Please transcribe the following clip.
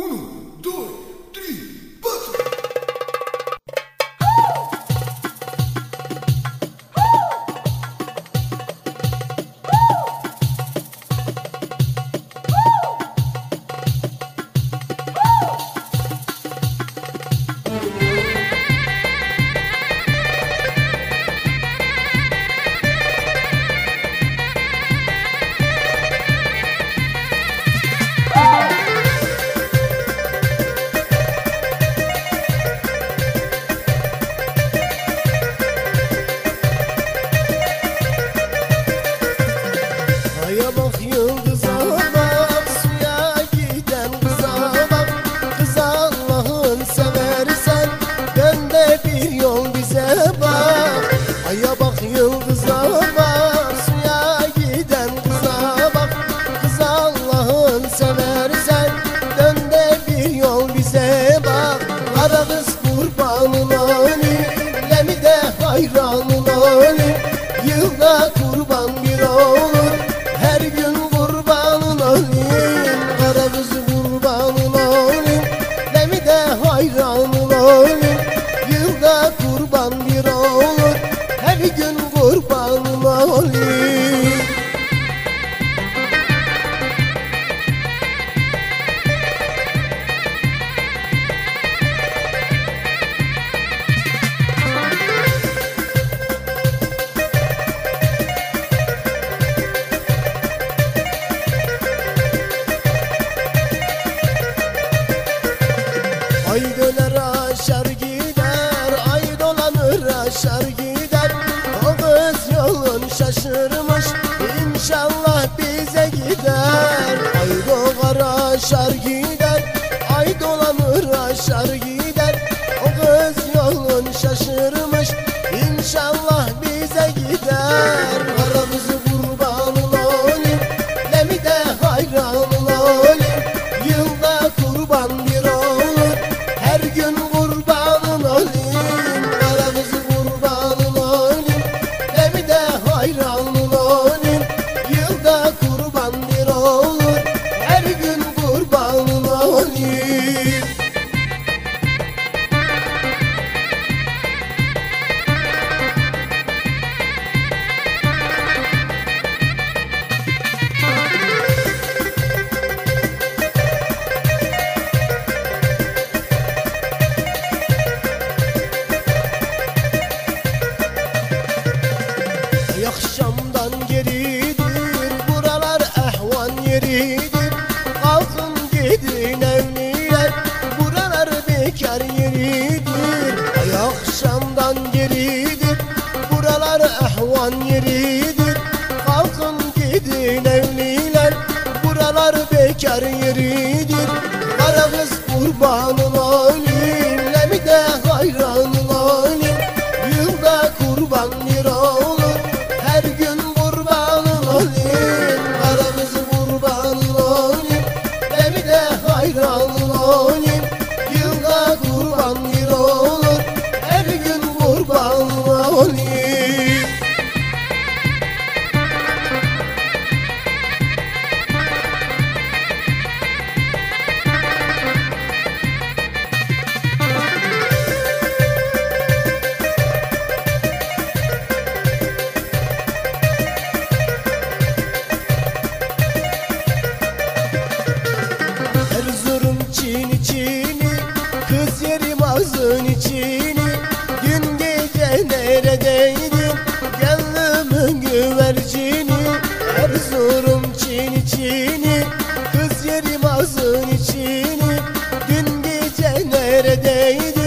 Um, dois, três. the Ay döner aşar gider Ay dolanır aşar gider. O kız yolun şaşırmış İnşallah bize gider. Ay doğar aşar gider Ay dolanır aşar gider. O kız yolun şaşırmış İnşallah bize gider. yeridir. Buralar ahvan yeridir. Kalkın gidin evliler. Buralar bekar yeridir. Kara kız kurbanın oğlu ağzın içini Gün gece neredeydin? Gönlümün güvercini Erzurum çini çini Kız yerim ağzın içini Gün gece neredeydin?